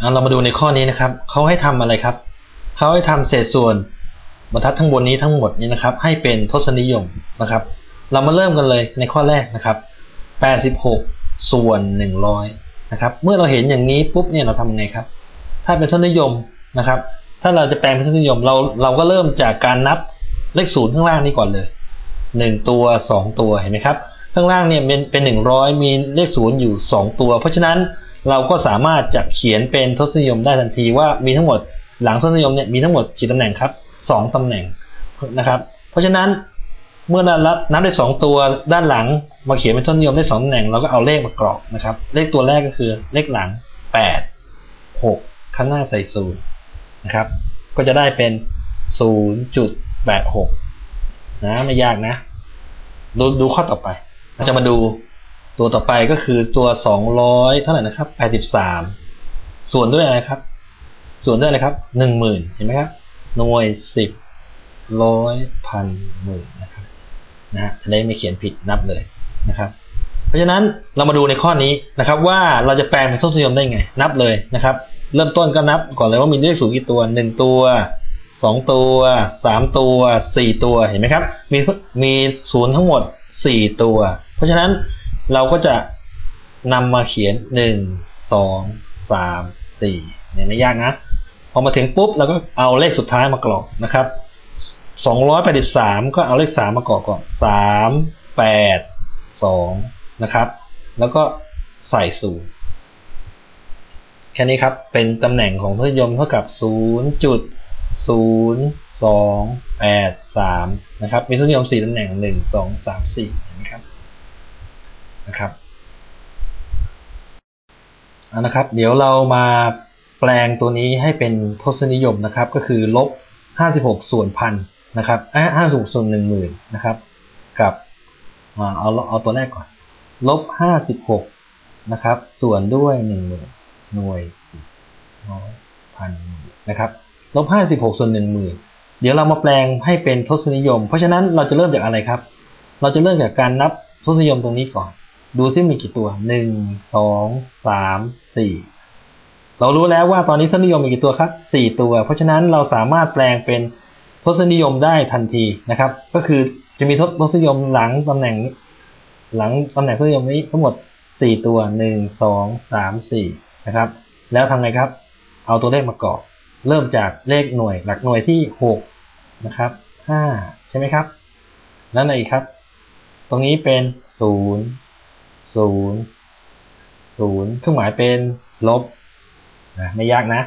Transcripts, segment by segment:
อะเรามาดูในข้อนี้นะครับเขาให้ทำอะไรครับเขาให้ทำเศษส่วนบรรทัดทั้งบนนี้ทั้งหมดนี้นะครับ ให้เป็นทศนิยมนะครับ เรามาเริ่มกันเลยในข้อแรกนะครับ 86 ส่วน 100 นะครับ เมื่อเราเห็นอย่างนี้ปุ๊บเนี่ยเราทำไงครับ ถ้าเป็นทศนิยมนะครับ ถ้าเราจะแปลงเป็นทศนิยมเราเราก็เริ่มจากการนับเลขศูนย์ข้างล่างนี้ก่อนเลย 1 ตัว 2 ตัวเห็นไหมครับข้างล่างเนี่ยเป็นเป็น100 มีเลขศูนย์อยู่ 2 ตัว เพราะฉะนั้น เราก็สามารถจะเขียนเป็นทศนิยมได้ทันทีว่ามีทั้งหมดหลังทศนิยมเนี่ยมีทั้งหมดกี่ตำแหน่งครับสองตำแหน่งนะครับ เพราะฉะนั้นเมื่อเรารับนับได้สองตัวด้านหลังมาเขียนเป็นทศนิยมได้สองตำแหน่งเราก็เอาเลขมากรอกนะครับ เลขตัวแรกก็คือเลขหลังแปดหกข้างหน้าใส่ศูนย์นะครับ ก็จะได้เป็นศูนย์จุดแปดหกนะไม่ยากนะ ดูดูข้อต่อไปเราจะมาดู ตัวต่อไปก็คือตัวสองร้อยเท่าไหร่นะครับแปดสิบสามส่วนด้วยอะไรครับ ส่วนด้วยอะไรครับหนึ่งหมื่นเห็นไหมครับ หน่วยสิบร้อยพันหมื่นนะครับนะฮะจะได้ไม่เขียนผิดนับเลยนะครับ เพราะฉะนั้นเรามาดูในข้อนี้นะครับ ว่าเราจะแปลงเป็นทศนิยมได้ไง นับเลยนะครับ เริ่มต้นก็นับก่อนเลยว่ามีเลขศูนย์กี่ตัวหนึ่งตัวสองตัวสามตัวสี่ตัวเห็นไหมครับ มีมีศูนย์ทั้งหมดสี่ตัว เพราะฉะนั้น เราก็จะนำมาเขียนหนึ่งสองสามสี่เนี่ยไม่ยากนะ พอมาถึงปุ๊บเราก็เอาเลขสุดท้ายมากรอกนะครับสองร้อยแปดสิบสามก็เอาเลขสามมากรอกก่อนสามแปดสองนะครับ แล้วก็ใส่ศูนย์แค่นี้ครับ เป็นตำแหน่งของทศนิยมเท่ากับศูนย์จุดศูนย์สองแปดสามนะครับ มีทศนิยมสี่ตำแหน่งหนึ่งสองสามสี่นะครับ นะครับเอานะครับ เดี๋ยวเรามาแปลงตัวนี้ให้เป็นทศนิยมนะครับ ก็คือลบ 56 ส่วนพันนะครับห้าสิบส่วนหนึ่งหมื่นนะครับ กับเอาเอาตัวแรกก่อน ลบ 56 นะครับ ส่วนด้วย1 0,000หน่วยสิบร้อยพันนะครับลบ 56 ส่วน1 0,000เดี๋ยวเรามาแปลงให้เป็นทศนิยม เพราะฉะนั้นเราจะเริ่มจากอะไรครับ เราจะเริ่มจากการนับทศนิยมตรงนี้ก่อน ดูซิมีกี่ตัว1 2 3 4เรารู้แล้วว่าตอนนี้ทศนิยมมีกี่ตัวครับ4ตัว เพราะฉะนั้นเราสามารถแปลงเป็นทศนิยมได้ทันทีนะครับ ก็คือจะมีทศนิยมหลังตำแหน่ง หลังตำแหน่งทศนิยมนี้ทั้งหมด4ตัว1 2 3 4นะครับ แล้วทำไงครับ เอาตัวเลขมากรอเริ่มจากเลขหน่วยหลักหน่วยที่6นะครับ5ใช่ไหมครับ แล้วไหนอีกครับ ตรงนี้เป็นศูนย์ 0 0 0เครื่องหมายเป็นลบนะไม่ยากนะ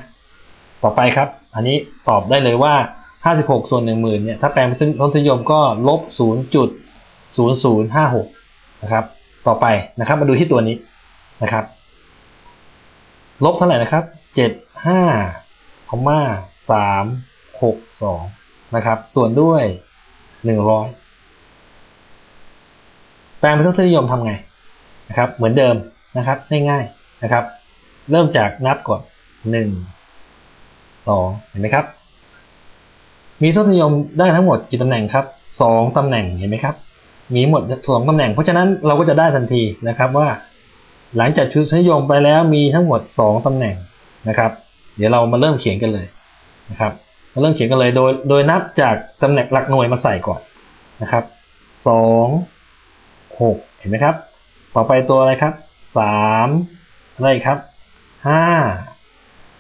ต่อไปครับ อันนี้ตอบได้เลยว่า 56 ส่วน 10,000เนี่ยถ้าแปลงเป็นทศนิยมก็ลบ 0.0056 นะครับ ต่อไปนะครับมาดูที่ตัวนี้นะครับลบเท่าไหร่นะครับ 75คอมมา362 นะครับ ส่วนด้วย 100 แปลงเป็นทศนิยมทำไง นะครับเหมือนเดิมนะครับง่ายๆนะครับ เริ่มจากนับก่อนหนึ่งสองเห็นไหมครับ มีทศนิยมได้ทั้งหมดกี่ตำแหน่งครับสองตำแหน่งเห็นไหมครับ มีหมดสองตำแหน่ง เพราะฉะนั้นเราก็จะได้ทันทีนะครับว่า หลังจากชุดนิยมไปแล้วมีทั้งหมดสองตำแหน่งนะครับ เดี๋ยวเรามาเริ่มเขียนกันเลยนะครับมาเริ่มเขียนกันเลยโดยโดยนับจากตำแหน่งหลักหน่วยมาใส่ก่อนนะครับสองหกเห็นไหมครับ ต่อไปตัวอะไรครับสามอะไรครับห้า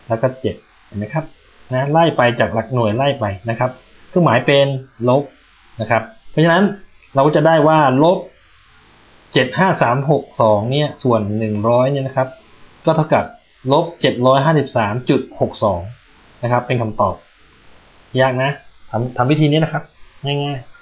แล้วก็เจ็ดเห็นไหมครับนะไล่ไปจากหลักหน่วยไล่ไปนะครับเครื่องหมายเป็นลบนะครับ เพราะฉะนั้นเราก็จะได้ว่าลบเจ็ดห้าสามหกสองเนี่ยส่วนหนึ่งร้อยเนี่ยนะครับ ก็เท่ากับลบเจ็ดร้อยห้าสิบสามจุดหกสองนะครับ เป็นคำตอบ ยากนะทำทำวิธีนี้นะครับ ง่ายๆ